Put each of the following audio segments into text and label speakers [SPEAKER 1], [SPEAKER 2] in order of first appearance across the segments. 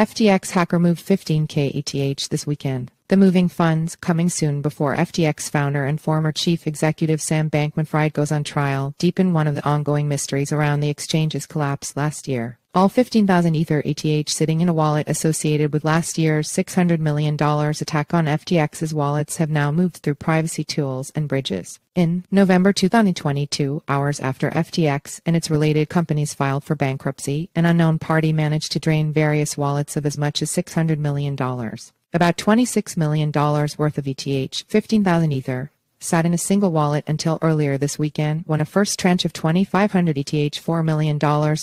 [SPEAKER 1] FTX hacker moved 15k ETH this weekend. The moving funds coming soon before FTX founder and former chief executive Sam Bankman-Fried goes on trial, deep in one of the ongoing mysteries around the exchange's collapse last year. All 15,000 Ether ETH sitting in a wallet associated with last year's $600 million attack on FTX's wallets have now moved through privacy tools and bridges. In November 2022, hours after FTX and its related companies filed for bankruptcy, an unknown party managed to drain various wallets of as much as $600 million. About $26 million worth of ETH, 15,000 Ether, sat in a single wallet until earlier this weekend when a first tranche of 2,500 ETH $4 million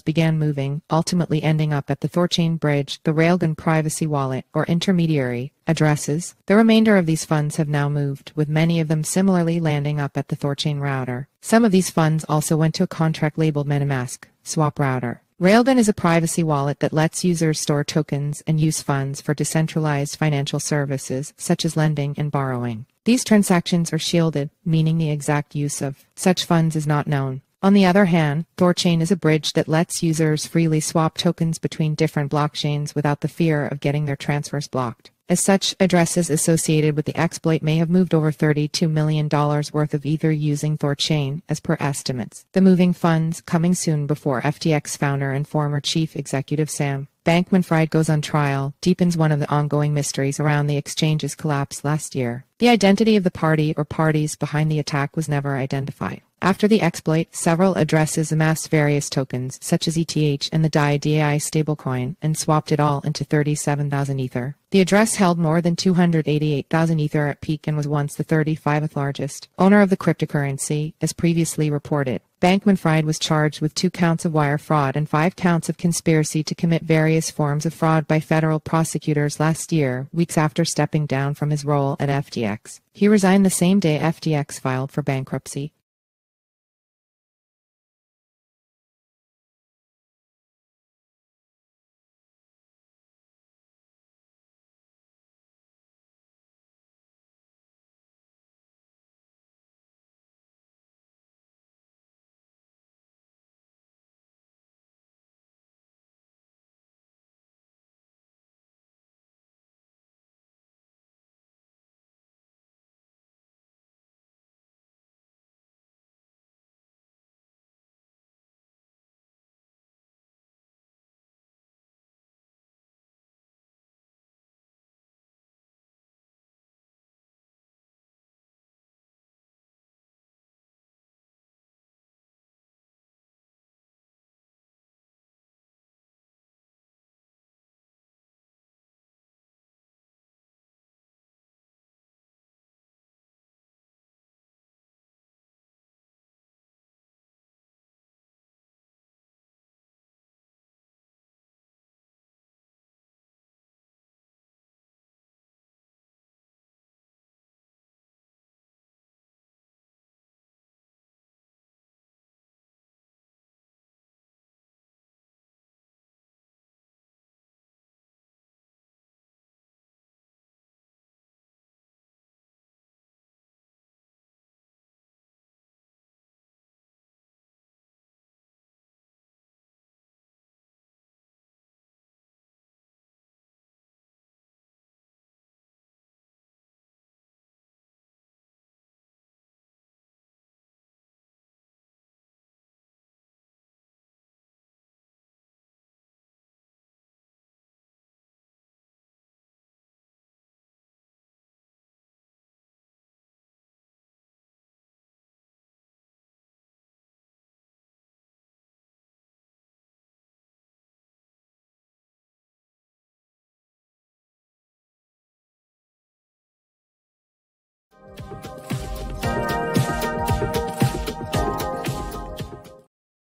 [SPEAKER 1] began moving, ultimately ending up at the Thorchain Bridge, the Railgun privacy wallet, or intermediary, addresses. The remainder of these funds have now moved, with many of them similarly landing up at the Thorchain router. Some of these funds also went to a contract labeled MetaMask, swap router. Railgun is a privacy wallet that lets users store tokens and use funds for decentralized financial services, such as lending and borrowing. These transactions are shielded, meaning the exact use of such funds is not known. On the other hand, Thorchain is a bridge that lets users freely swap tokens between different blockchains without the fear of getting their transfers blocked. As such, addresses associated with the exploit may have moved over $32 million worth of Ether using Thorchain, as per estimates. The moving funds coming soon before FTX founder and former chief executive Sam Bankman-Fried goes on trial, deepens one of the ongoing mysteries around the exchange's collapse last year. The identity of the party or parties behind the attack was never identified. After the exploit, several addresses amassed various tokens, such as ETH and the DAI DAI stablecoin, and swapped it all into 37,000 Ether. The address held more than 288,000 Ether at peak and was once the 35th largest owner of the cryptocurrency, as previously reported. Bankman-Fried was charged with two counts of wire fraud and five counts of conspiracy to commit various forms of fraud by federal prosecutors last year, weeks after stepping down from his role at FTX. He resigned the same day FTX filed for bankruptcy.